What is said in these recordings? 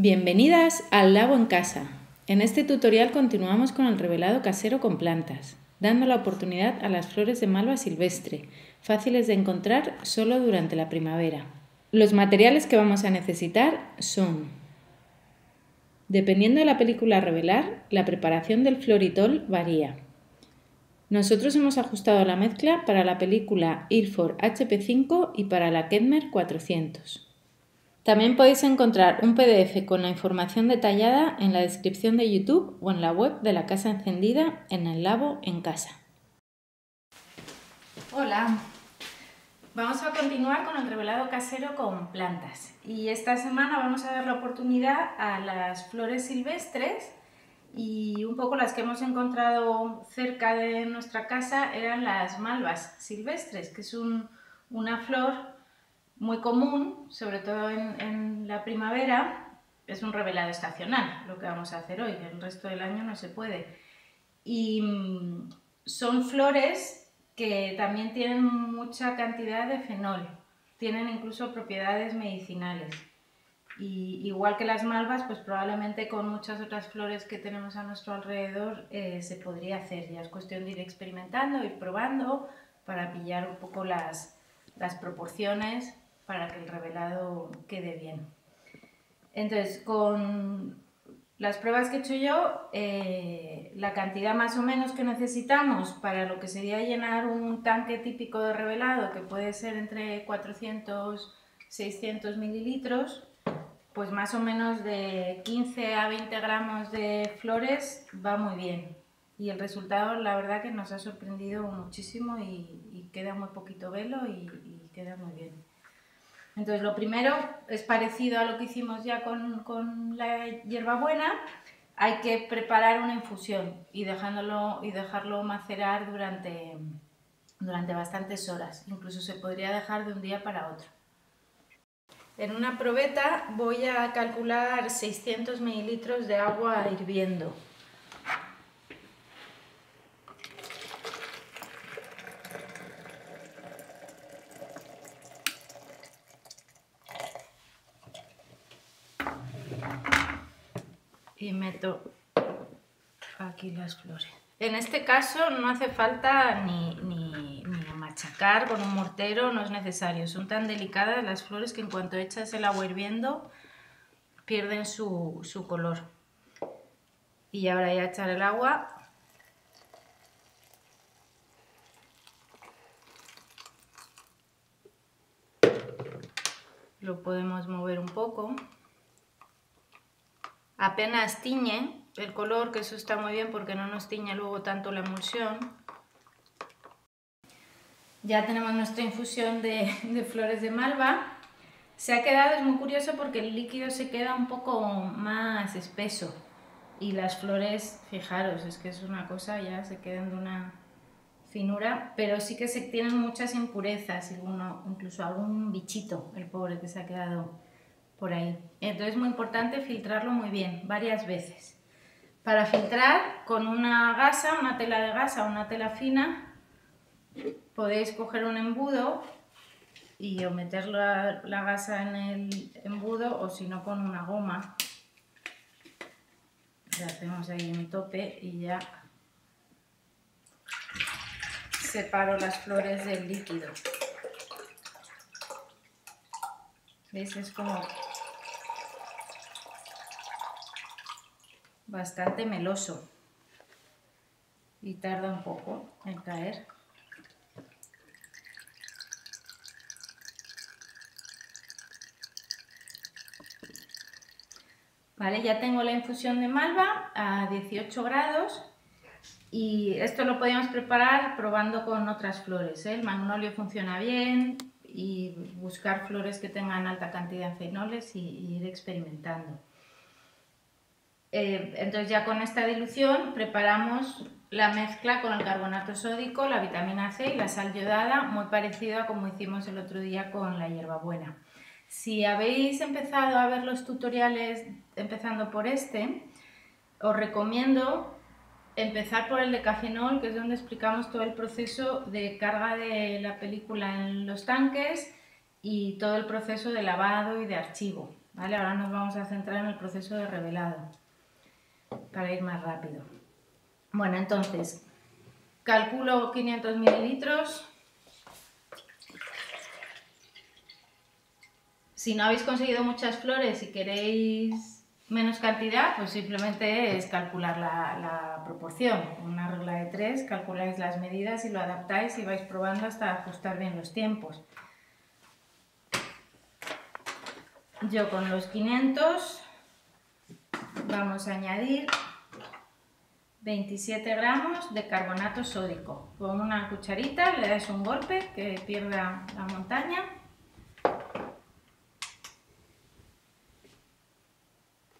Bienvenidas al Labo en Casa. En este tutorial continuamos con el revelado casero con plantas, dando la oportunidad a las flores de malva silvestre, fáciles de encontrar solo durante la primavera. Los materiales que vamos a necesitar son, dependiendo de la película a revelar, la preparación del floritol varía. Nosotros hemos ajustado la mezcla para la película Ilford HP5 y para la Kedmer 400. También podéis encontrar un PDF con la información detallada en la descripción de YouTube o en la web de la Casa Encendida en el Labo en Casa. Hola, vamos a continuar con el revelado casero con plantas. Y esta semana vamos a dar la oportunidad a las flores silvestres. Y un poco las que hemos encontrado cerca de nuestra casa eran las malvas silvestres, que es una flor muy común, sobre todo en, la primavera, es un revelado estacional, lo que vamos a hacer hoy, el resto del año no se puede. Y mm, son flores que también tienen mucha cantidad de fenol, tienen incluso propiedades medicinales. Y igual que las malvas, pues probablemente con muchas otras flores que tenemos a nuestro alrededor eh, se podría hacer. Ya es cuestión de ir experimentando, ir probando para pillar un poco las, las proporciones para que el revelado quede bien. Entonces, con las pruebas que he hecho yo, eh, la cantidad más o menos que necesitamos para lo que sería llenar un tanque típico de revelado, que puede ser entre 400 600 mililitros, pues más o menos de 15 a 20 gramos de flores va muy bien. Y el resultado, la verdad que nos ha sorprendido muchísimo y, queda muy poquito velo y, queda muy bien. Entonces lo primero es parecido a lo que hicimos ya con, con la hierbabuena, hay que preparar una infusión y, dejándolo, y dejarlo macerar durante, durante bastantes horas. Incluso se podría dejar de un día para otro. En una probeta voy a calcular 600 mililitros de agua hirviendo. Y meto aquí las flores. En este caso no hace falta ni, ni, machacar con un mortero, no es necesario. Son tan delicadas las flores que en cuanto echas el agua hirviendo pierden su, su color. Y ahora ya echar el agua. Lo podemos mover un poco. Apenas tiñe, el color, que eso está muy bien porque no nos tiñe luego tanto la emulsión. Ya tenemos nuestra infusión de, flores de malva. Se ha quedado, es muy curioso porque el líquido se queda un poco más espeso y las flores, fijaros, es que es una cosa, ya se quedan de una finura, pero sí que se tienen muchas impurezas, incluso algún bichito, el pobre que se ha quedado por ahí. Entonces es muy importante filtrarlo muy bien, varias veces. Para filtrar con una gasa, una tela de gasa una tela fina, podéis coger un embudo y o meter la, gasa en el embudo o si no con una goma. Le hacemos ahí un tope y ya separo las flores del líquido. ¿Veis? Es como bastante meloso y tarda un poco en caer. Vale, ya tengo la infusión de malva a 18 grados y esto lo podemos preparar probando con otras flores. ¿eh? El magnolio funciona bien y buscar flores que tengan alta cantidad de fenoles y ir experimentando. Eh, entonces ya con esta dilución preparamos la mezcla con el carbonato sódico, la vitamina C y la sal yodada, muy parecido a como hicimos el otro día con la hierbabuena. Si habéis empezado a ver los tutoriales empezando por este, os recomiendo empezar por el de cafenol, que es donde explicamos todo el proceso de carga de la película en los tanques y todo el proceso de lavado y de archivo ¿vale? Ahora nos vamos a centrar en el proceso de revelado para ir más rápido. Bueno, entonces, calculo 500 mililitros. Si no habéis conseguido muchas flores y queréis menos cantidad, pues simplemente es calcular la, la proporción. Una regla de tres, calculáis las medidas y lo adaptáis y vais probando hasta ajustar bien los tiempos. Yo con los 500 vamos a añadir 27 gramos de carbonato sódico. Con una cucharita le dais un golpe que pierda la montaña.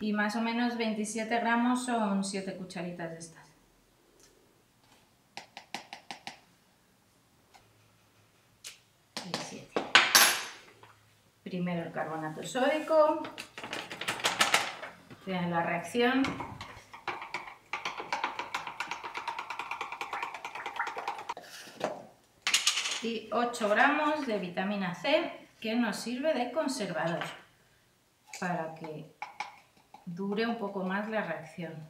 Y más o menos 27 gramos son 7 cucharitas de estas. Primero el carbonato sódico, tiene la reacción. Y 8 gramos de vitamina C que nos sirve de conservador para que dure un poco más la reacción.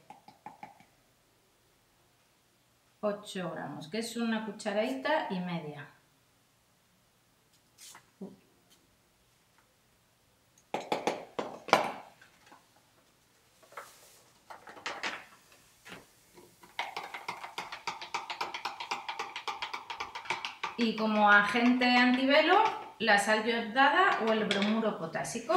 8 gramos, que es una cucharadita y media. Y como agente antivelo la sal yodada o el bromuro potásico.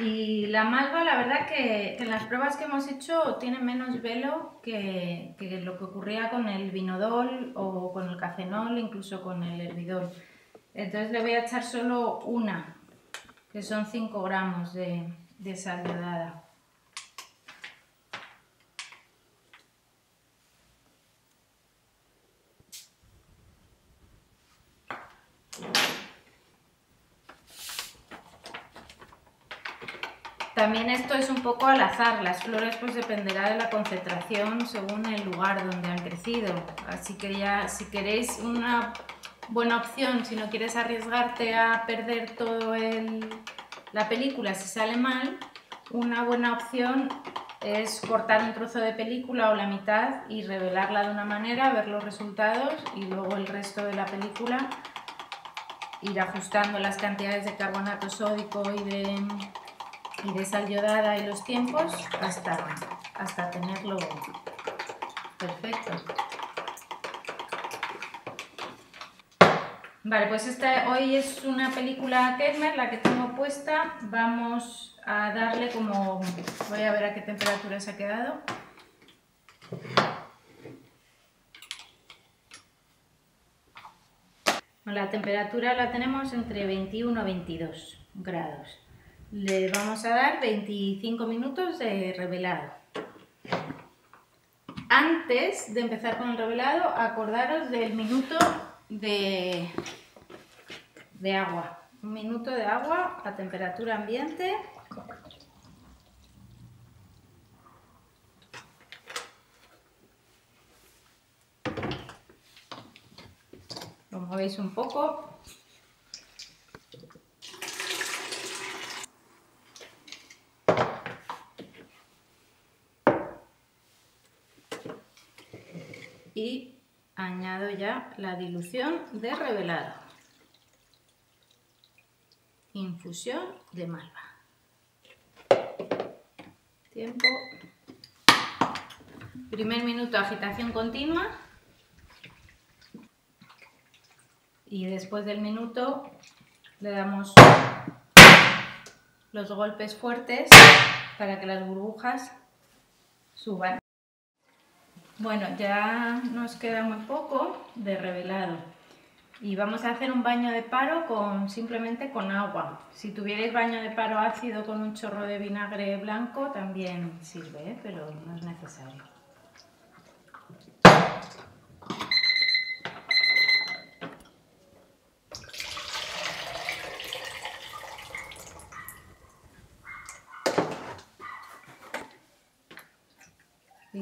Y la malva, la verdad que, en las pruebas que hemos hecho tiene menos velo que, lo que ocurría con el vinodol o con el cafenol, incluso con el hervidol. Entonces le voy a echar solo una, que son 5 gramos de, de sal yodada. También esto es un poco al azar, las flores pues dependerá de la concentración según el lugar donde han crecido. Así que ya si queréis una buena opción, si no quieres arriesgarte a perder todo la película si sale mal, una buena opción es cortar un trozo de película o la mitad y revelarla de una manera, ver los resultados y luego el resto de la película ir ajustando las cantidades de carbonato sódico y de y de sal yodada y los tiempos hasta, hasta tenerlo perfecto. Vale, pues esta hoy es una película Kermer, la que tengo puesta. Vamos a darle como... Voy a ver a qué temperatura se ha quedado. La temperatura la tenemos entre 21 y 22 grados le vamos a dar 25 minutos de revelado. Antes de empezar con el revelado, acordaros del minuto de, de agua. Un minuto de agua a temperatura ambiente. Lo movéis un poco y añado ya la dilución de revelado. Infusión de malva. Tiempo. Primer minuto agitación continua. Y después del minuto le damos los golpes fuertes para que las burbujas suban. Bueno, ya nos queda muy poco de revelado y vamos a hacer un baño de paro con simplemente con agua. Si tuvierais baño de paro ácido con un chorro de vinagre blanco también sirve, ¿eh? pero no es necesario.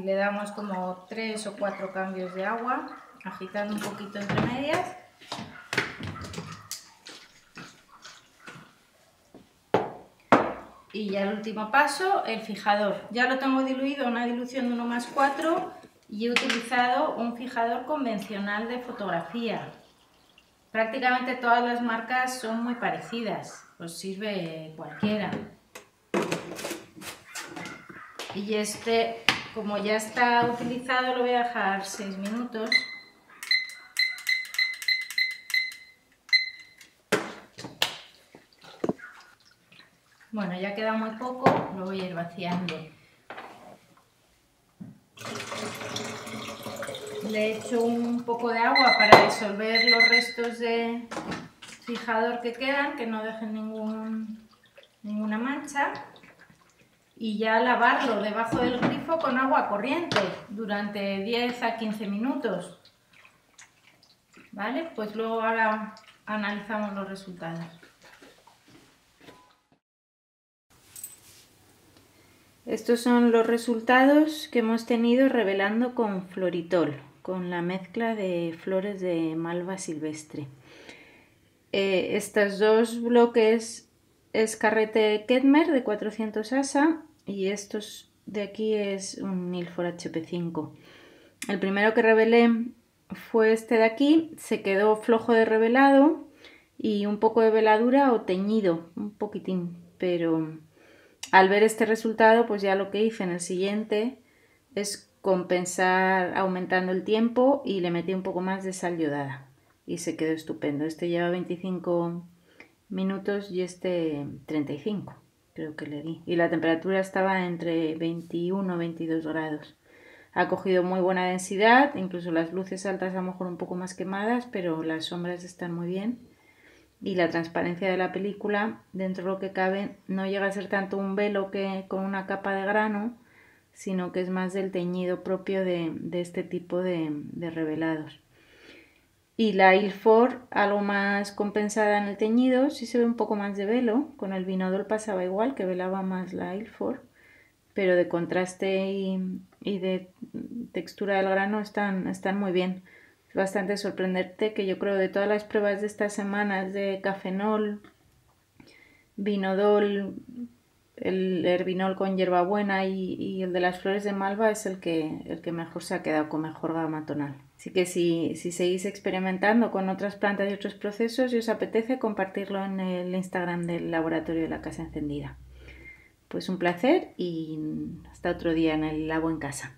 Y le damos como tres o cuatro cambios de agua, agitando un poquito entre medias. Y ya el último paso, el fijador. Ya lo tengo diluido una dilución de 1 más 4 y he utilizado un fijador convencional de fotografía. Prácticamente todas las marcas son muy parecidas, os sirve cualquiera. Y este, como ya está utilizado, lo voy a dejar 6 minutos. Bueno, ya queda muy poco, lo voy a ir vaciando. Le he hecho un poco de agua para disolver los restos de fijador que quedan, que no dejen ninguna mancha. Y ya lavarlo debajo del grifo con agua corriente durante 10 a 15 minutos. ¿Vale? Pues luego ahora analizamos los resultados. Estos son los resultados que hemos tenido revelando con floritol, con la mezcla de flores de malva silvestre. Eh, estos dos bloques es carrete Ketmer de 400 asa y estos de aquí es un Nilfor HP5. El primero que revelé fue este de aquí, se quedó flojo de revelado y un poco de veladura o teñido, un poquitín, pero al ver este resultado, pues ya lo que hice en el siguiente es compensar aumentando el tiempo y le metí un poco más de sal yodada y se quedó estupendo. Este lleva 25 minutos y este 35 creo que le di y la temperatura estaba entre 21 y 22 grados. Ha cogido muy buena densidad, incluso las luces altas a lo mejor un poco más quemadas, pero las sombras están muy bien y la transparencia de la película, dentro de lo que cabe, no llega a ser tanto un velo que con una capa de grano, sino que es más del teñido propio de, este tipo de, revelados. Y la Ilfor, algo más compensada en el teñido, sí se ve un poco más de velo, con el vinodol pasaba igual, que velaba más la Ilfor, pero de contraste y, de textura del grano están, están muy bien. Es bastante sorprendente que yo creo de todas las pruebas de estas semanas de cafenol, vinodol, el herbinol con hierbabuena y, y el de las flores de malva es el que, el que mejor se ha quedado con mejor gama tonal. Así que si, si seguís experimentando con otras plantas y otros procesos y os apetece compartirlo en el Instagram del laboratorio de la casa encendida. Pues un placer y hasta otro día en el labo en casa.